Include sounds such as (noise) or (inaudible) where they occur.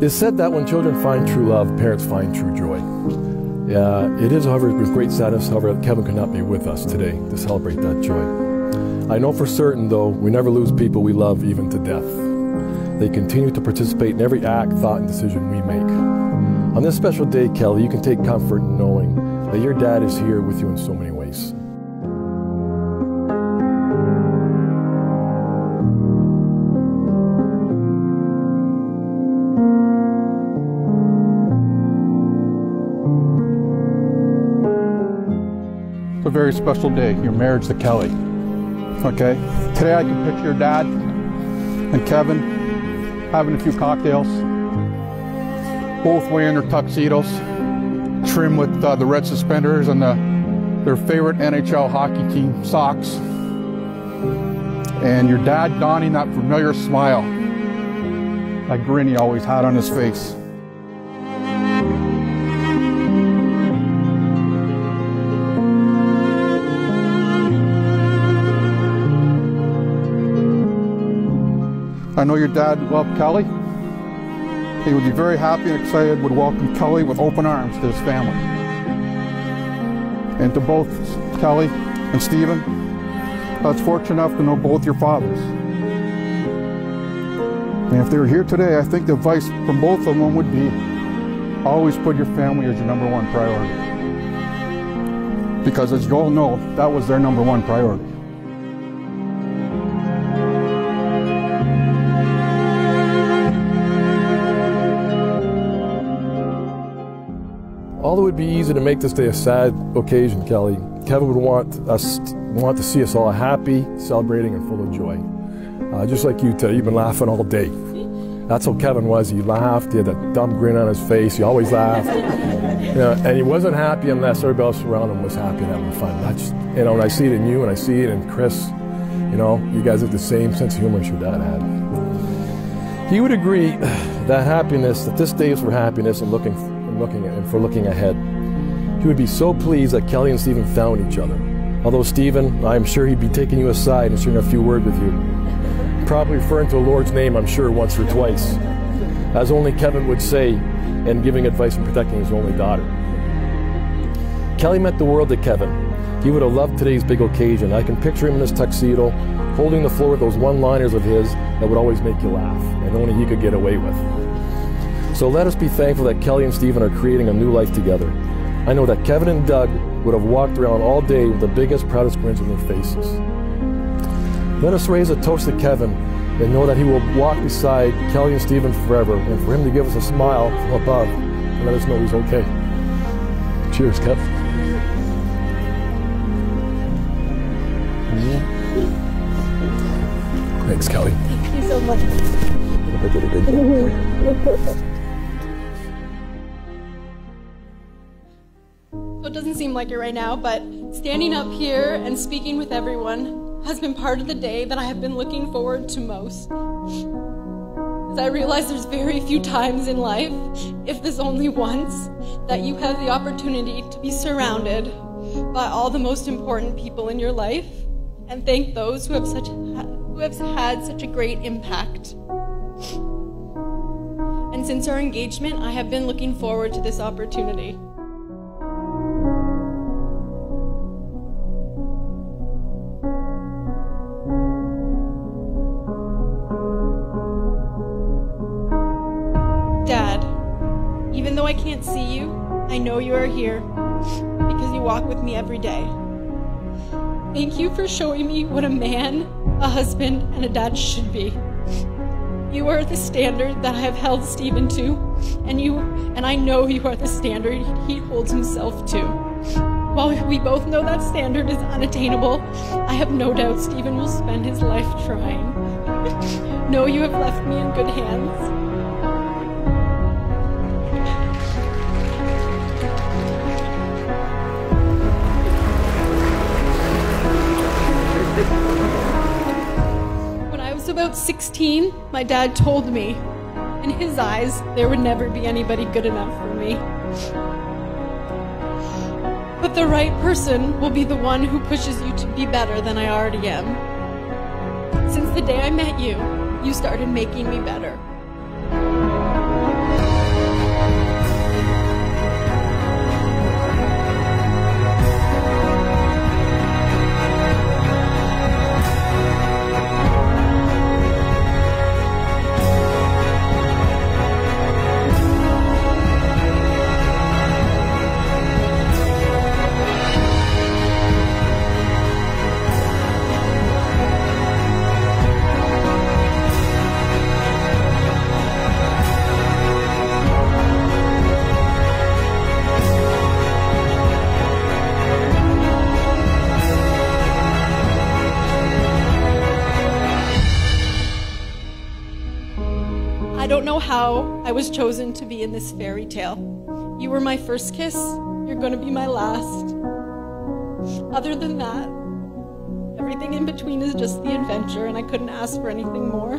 It's said that when children find true love, parents find true joy. Yeah, it is, however, with great sadness, however, that Kevin could not be with us today to celebrate that joy. I know for certain, though, we never lose people we love even to death. They continue to participate in every act, thought, and decision we make. On this special day, Kelly, you can take comfort in knowing that your dad is here with you in so many ways. A very special day, your marriage to Kelly. Okay? Today I can picture your dad and Kevin having a few cocktails, both wearing their tuxedos, trim with uh, the red suspenders and the, their favorite NHL hockey team socks, and your dad donning that familiar smile, that grin he always had on his face. I know your dad loved Kelly. He would be very happy and excited, would welcome Kelly with open arms to his family. And to both Kelly and Steven, I was fortunate enough to know both your fathers. And if they were here today, I think the advice from both of them would be always put your family as your number one priority. Because as you all know, that was their number one priority. Although it would be easy to make this day a sad occasion, Kelly, Kevin would want us want to see us all happy, celebrating, and full of joy. Uh, just like you today, you've been laughing all day. That's how Kevin was. He laughed. He had that dumb grin on his face. He always laughed. you know, and he wasn't happy unless everybody else around him was happy and having fun. That's you know, and I see it in you, and I see it in Chris. You know, you guys have the same sense of humor as your dad had. He would agree (sighs) that happiness, that this day is for happiness and looking looking and for looking ahead. He would be so pleased that Kelly and Steven found each other. Although Steven, I'm sure he'd be taking you aside and sharing a few words with you. Probably referring to the Lord's name, I'm sure, once or twice. As only Kevin would say, and giving advice and protecting his only daughter. Kelly meant the world to Kevin. He would have loved today's big occasion. I can picture him in his tuxedo, holding the floor with those one-liners of his that would always make you laugh, and only he could get away with. So let us be thankful that Kelly and Steven are creating a new life together. I know that Kevin and Doug would have walked around all day with the biggest, proudest grins on their faces. Let us raise a toast to Kevin and know that he will walk beside Kelly and Steven forever, and for him to give us a smile from above and let us know he's okay. Cheers, Kev. Thanks, Kelly. Thank you so much. I did a good job. (laughs) It doesn't seem like it right now, but standing up here and speaking with everyone has been part of the day that I have been looking forward to most. As I realize there's very few times in life, if there's only once, that you have the opportunity to be surrounded by all the most important people in your life and thank those who have such who have had such a great impact. And since our engagement, I have been looking forward to this opportunity. Can't see you, I know you are here because you walk with me every day. Thank you for showing me what a man, a husband, and a dad should be. You are the standard that I have held Steven to, and you and I know you are the standard he holds himself to. While we both know that standard is unattainable, I have no doubt Steven will spend his life trying. (laughs) know you have left me in good hands. When I was about 16, my dad told me, in his eyes, there would never be anybody good enough for me. But the right person will be the one who pushes you to be better than I already am. Since the day I met you, you started making me better. don't know how I was chosen to be in this fairy tale. You were my first kiss, you're gonna be my last. Other than that, everything in between is just the adventure, and I couldn't ask for anything more.